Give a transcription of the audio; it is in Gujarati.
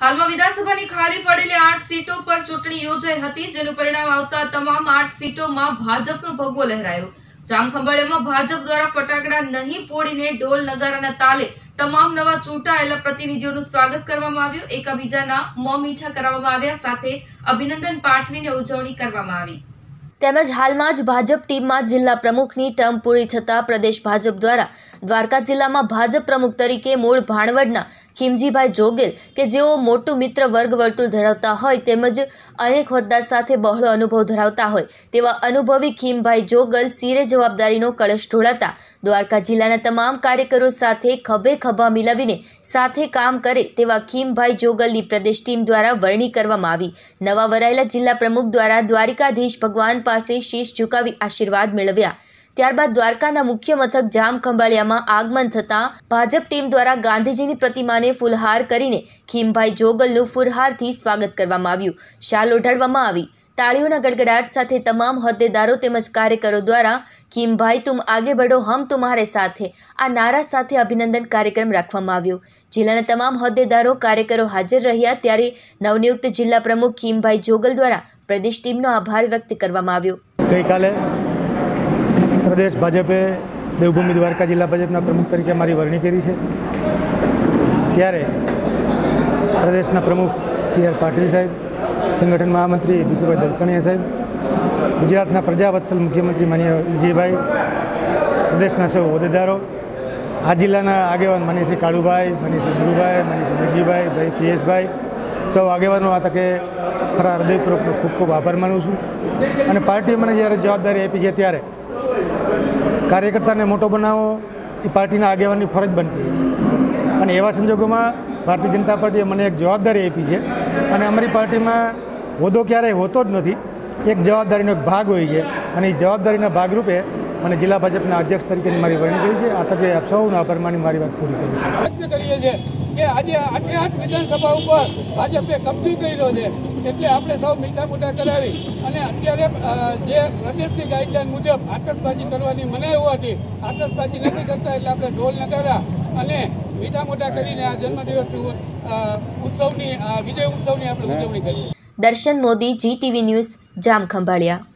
હાલમાં વિધાનસભાની ખાલી પડેલી આઠ સીટો પર ચૂંટણી યોજાઈ હતી, જેનું પરિણામ આવતા તમામ આઠ સીટોમાં ભાજપનો ભગવો લહેરાયો. જામખંભાળિયામાં ભાજપ દ્વારા ફટાકડા નહીં ફોડીને ઢોલ નગારાના તાલે તમામ નવા ચૂંટાયેલા પ્રતિનિધિઓનું સ્વાગત કરવામાં આવ્યું. એકબીજાના મોં મીઠા કરાવવામાં આવ્યા, સાથે અભિનંદન પાઠવીને ઉજવણી કરવામાં આવી. તેમજ હાલમાં જ ભાજપ ટીમમાં જિલ્લા પ્રમુખની ટર્મ પૂરી થતાં પ્રદેશ ભાજપ દ્વારા દ્વારકા જિલ્લામાં ભાજપ પ્રમુખ તરીકે મૂળ ભાણવડના ખીમજીભાઈ જોગેલ કે જેઓ મોટું મિત્ર વર્ગ વર્તુળ ધરાવતા હોય તેમજ અનેક હોદ્દા સાથે બહોળો અનુભવ ધરાવતા હોય તેવા અનુભવી ખીમભાઈ જોગલ સિરે જવાબદારીનો કળશ ઢોળાતા દ્વારકા જિલ્લાના તમામ કાર્યકરો સાથે ખભે ખભા મિલાવીને સાથે કામ કરે તેવા ખીમભાઈ જોગલની પ્રદેશ ટીમ દ્વારા વરણી કરવામાં આવી. નવા વરાયેલા જિલ્લા પ્રમુખ દ્વારા દ્વારિકાધીશ ભગવાન પાસે શીશ ઝુકાવી આશીર્વાદ મેળવ્યા. ત્યારબાદ દ્વારકાના મુખ્ય મથક જામ ખંભાળિયામાં આગમન થતાં ભાજપ ટીમ દ્વારા ગાંધીજીની પ્રતિમાને ફૂલહાર કરીને ખીમભાઈ જોગલનું ફુરહારથી સ્વાગત કરવામાં આવ્યું. શાલ ઓઢાડવામાં આવી. તાળીઓના ગડગડાટ સાથે તમામ હોદ્દેદારો તેમજ કાર્યકરો દ્વારા, ખીમભાઈ, તુમ આગે બઢો, હમ તુમ્હારે સાથે. આ નારા સાથે અભિનંદન કાર્યક્રમ રાખવામાં આવ્યો. જિલ્લાના તમામ હોદ્દેદારો, કાર્યકરો હાજર રહ્યા ત્યારે નવનિયુક્ત જિલ્લા પ્રમુખ ખીમભાઈ જોગલ દ્વારા પ્રદેશ ટીમનો આભાર વ્યક્ત કરવામાં આવ્યો. ગઈકાલે પ્રદેશ ભાજપે દેવભૂમિ દ્વારકા જિલ્લા ભાજપના પ્રમુખ તરીકે મારી વરણી કરી છે. ત્યારે પ્રદેશના પ્રમુખ સી આર પાટીલ સાહેબ, સંગઠન મહામંત્રી ભીખુભાઈ દલસણીયા સાહેબ, ગુજરાતના પ્રજાવત્સલ મુખ્યમંત્રી માન્ય વિજયભાઈ, પ્રદેશના સૌ હોદ્દેદારો, આ જિલ્લાના આગેવાન માન્ય શ્રી કાળુભાઈ, માન્ય શ્રી ગુરુભાઈ, માન્ય શ્રી મિરજીભાઈ ભાઈ પીએસભાઈ, સૌ આગેવાનો આ તકે ખરા હૃદયપૂર્વકનો ખૂબ ખૂબ આભાર માનું છું. અને પાર્ટીએ મને જ્યારે જવાબદારી આપી છે ત્યારે કાર્યકર્તાને મોટો બનાવવો એ પાર્ટીના આગેવાનની ફરજ બનતી હોય છે. અને એવા સંજોગોમાં ભારતીય જનતા પાર્ટીએ મને એક જવાબદારી આપી છે. અને અમારી પાર્ટીમાં હોદ્દો ક્યારેય હોતો જ નથી. એક જવાબદારીનો એક ભાગ હોય છે. અને એ જવાબદારીના ભાગરૂપે મને જિલ્લા ભાજપના અધ્યક્ષ તરીકેની મારી વરણી કરી છે. આ તકે આપ સૌનો આભાર માની મારી વાત પૂરી કરી છું. કે આજે આઠે આઠ વિધાનસભા ઉપર ભાજપે કબજો કર્યો છે. એટલે આપણે સૌ મીઠા મોટા કરાવી અને અત્યારે જે પ્રદેશની ગાઈડલાઈન મુજબ આતશબાજી કરવાની મનાઈ હોવાથી આતશબાજી નથી કરતા એટલે આપણે ઢોલ નગારા અને મીઠા મોટા કરીને આ જન્મદિવસ ઉત્સવની વિજય ઉત્સવની આપણે ઉજવણી કરીએ. Darshan Modi, G TV news Jam Khambhaliya